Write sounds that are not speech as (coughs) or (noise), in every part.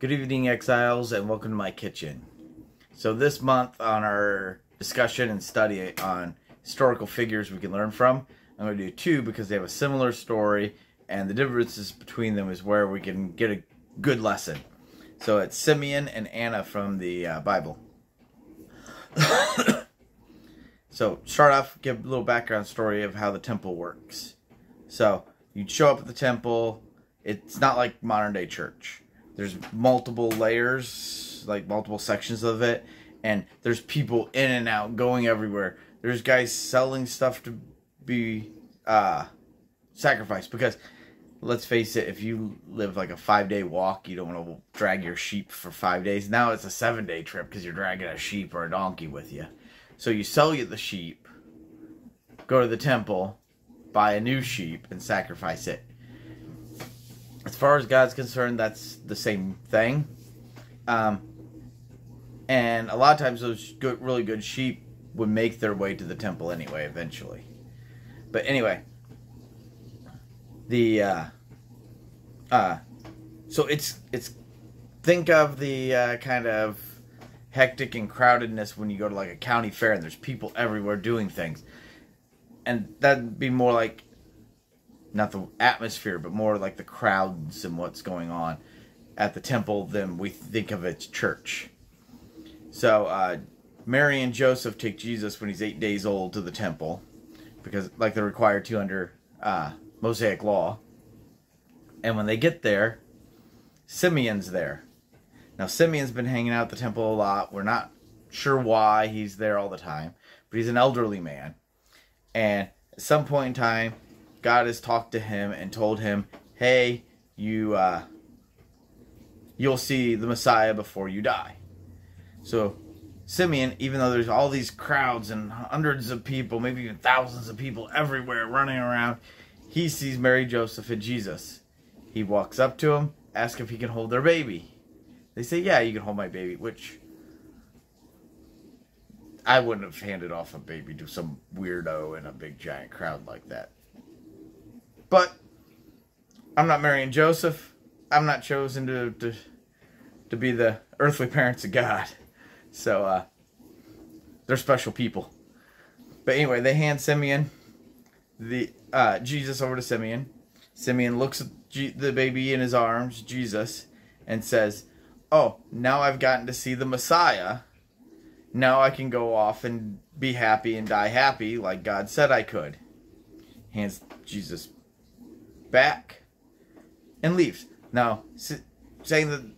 Good evening, exiles, and welcome to my kitchen. So, this month on our discussion and study on historical figures we can learn from, I'm going to do two because they have a similar story, and the differences between them is where we can get a good lesson. So, it's Simeon and Anna from the uh, Bible. (coughs) so, start off, give a little background story of how the temple works. So, you'd show up at the temple, it's not like modern day church there's multiple layers, like multiple sections of it, and there's people in and out, going everywhere. There's guys selling stuff to be uh, sacrificed because let's face it, if you live like a five day walk, you don't want to drag your sheep for five days. Now it's a seven day trip because you're dragging a sheep or a donkey with you. So you sell you the sheep, go to the temple, buy a new sheep, and sacrifice it as far as God's concerned, that's the same thing. Um, and a lot of times, those good, really good sheep would make their way to the temple anyway, eventually. But anyway, the uh, uh, so it's it's think of the uh, kind of hectic and crowdedness when you go to like a county fair and there's people everywhere doing things, and that'd be more like not the atmosphere, but more like the crowds and what's going on at the temple than we think of as church. So uh, Mary and Joseph take Jesus when he's eight days old to the temple because, like, they're required to under uh, Mosaic law. And when they get there, Simeon's there. Now Simeon's been hanging out at the temple a lot. We're not sure why he's there all the time, but he's an elderly man. And at some point in time, God has talked to him and told him, "Hey, you uh, you'll see the Messiah before you die." So Simeon, even though there's all these crowds and hundreds of people, maybe even thousands of people everywhere running around, he sees Mary, Joseph, and Jesus. He walks up to him, asks if he can hold their baby. They say, "Yeah, you can hold my baby," which I wouldn't have handed off a baby to some weirdo in a big giant crowd like that. But I'm not Mary and Joseph. I'm not chosen to to, to be the earthly parents of God. So uh, they're special people. But anyway, they hand Simeon the uh, Jesus over to Simeon. Simeon looks at G- the baby in his arms, Jesus, and says, "Oh, now I've gotten to see the Messiah. Now I can go off and be happy and die happy, like God said I could." Hands Jesus back and leaves. Now, saying that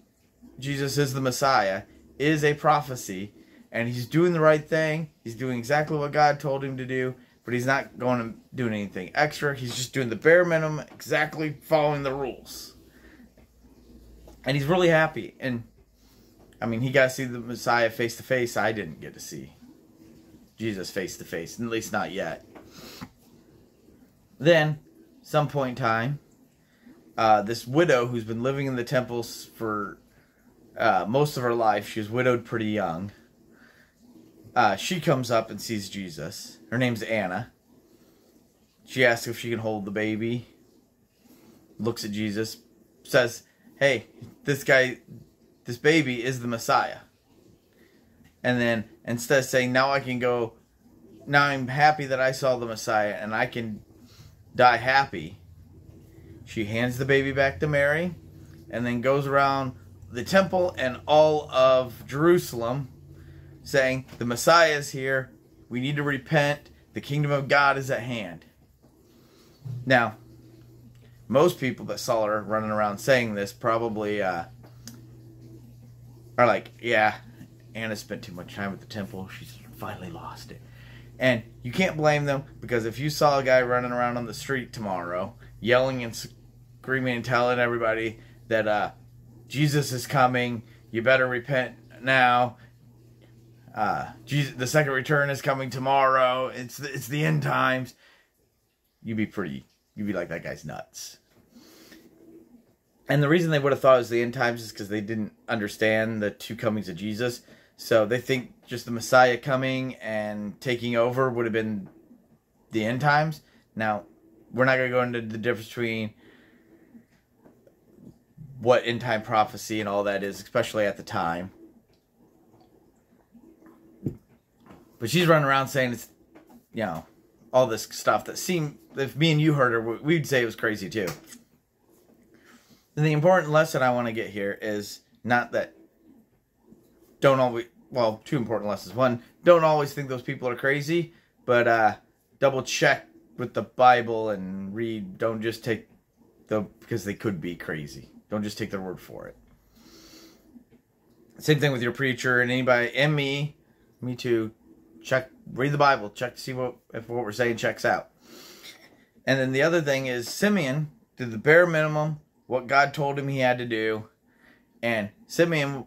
Jesus is the Messiah is a prophecy, and he's doing the right thing. He's doing exactly what God told him to do, but he's not going to do anything extra. He's just doing the bare minimum, exactly following the rules. And he's really happy. And I mean, he got to see the Messiah face to face. I didn't get to see Jesus face to face, at least not yet. Then some point in time, uh, this widow who's been living in the temples for uh, most of her life, she was widowed pretty young. Uh, she comes up and sees Jesus. Her name's Anna. She asks if she can hold the baby. Looks at Jesus, says, "Hey, this guy, this baby is the Messiah." And then instead of saying, "Now I can go," now I'm happy that I saw the Messiah and I can die happy. She hands the baby back to Mary and then goes around the temple and all of Jerusalem saying, The Messiah is here. We need to repent. The kingdom of God is at hand. Now, most people that saw her running around saying this probably uh, are like, Yeah, Anna spent too much time at the temple. She's finally lost it. And you can't blame them because if you saw a guy running around on the street tomorrow, yelling and screaming and telling everybody that uh, Jesus is coming, you better repent now. Uh, Jesus, the second return is coming tomorrow. It's the, it's the end times. You'd be pretty. You'd be like that guy's nuts. And the reason they would have thought it was the end times is because they didn't understand the two comings of Jesus. So they think just the Messiah coming and taking over would have been the end times. Now, we're not going to go into the difference between what end time prophecy and all that is, especially at the time. But she's running around saying it's, you know, all this stuff that seemed, if me and you heard her, we'd say it was crazy too. And the important lesson I want to get here is not that don't always, well, two important lessons. One, don't always think those people are crazy, but uh, double check with the Bible and read. Don't just take the, because they could be crazy. Don't just take their word for it. Same thing with your preacher and anybody, and me, me too. Check, read the Bible, check to see what if what we're saying checks out. And then the other thing is Simeon did the bare minimum, what God told him he had to do, and Simeon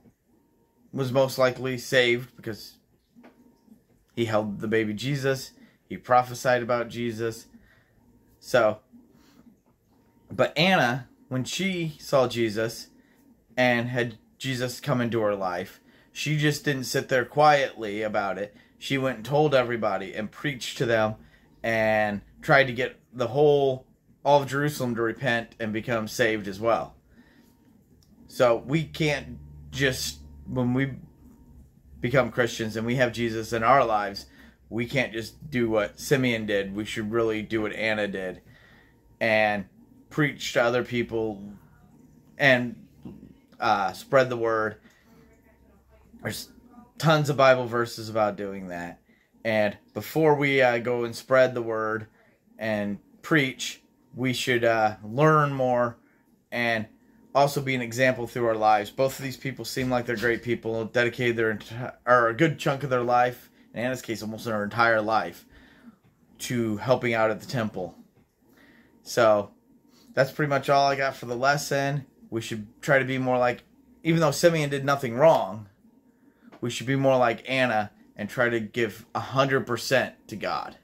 was most likely saved because he held the baby Jesus, he prophesied about Jesus. So, but Anna, when she saw Jesus and had Jesus come into her life, she just didn't sit there quietly about it. She went and told everybody and preached to them and tried to get the whole all of Jerusalem to repent and become saved as well. So we can't just when we become Christians and we have Jesus in our lives, we can't just do what Simeon did. We should really do what Anna did and preach to other people and uh, spread the word. There's tons of Bible verses about doing that. And before we uh, go and spread the word and preach, we should uh, learn more and also be an example through our lives. Both of these people seem like they're great people, dedicated their enti- or a good chunk of their life, in Anna's case, almost their entire life, to helping out at the temple. So that's pretty much all I got for the lesson. We should try to be more like, even though Simeon did nothing wrong, we should be more like Anna and try to give a hundred percent to God,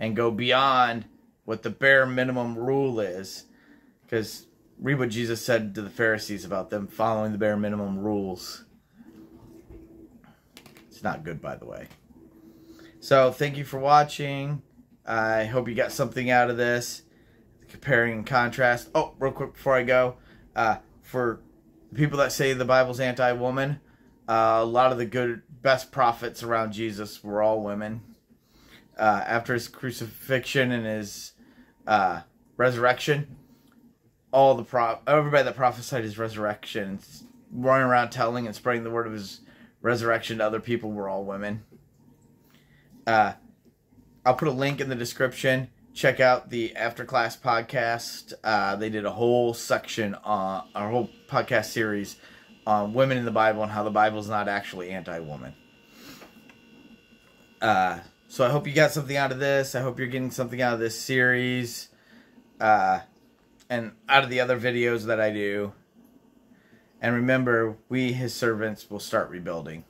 and go beyond what the bare minimum rule is, because read what Jesus said to the Pharisees about them following the bare minimum rules. It's not good, by the way. So, thank you for watching. I hope you got something out of this. Comparing and contrast. Oh, real quick before I go, uh, for people that say the Bible's anti-woman, uh, a lot of the good, best prophets around Jesus were all women. Uh, after his crucifixion and his uh, resurrection, all the prop everybody that prophesied his resurrection, running around telling and spreading the word of his resurrection to other people were all women. Uh, I'll put a link in the description. Check out the After Class podcast. Uh, they did a whole section on a whole podcast series on women in the Bible and how the Bible is not actually anti-woman. Uh, so I hope you got something out of this. I hope you're getting something out of this series. Uh, and out of the other videos that I do. And remember, we, his servants, will start rebuilding.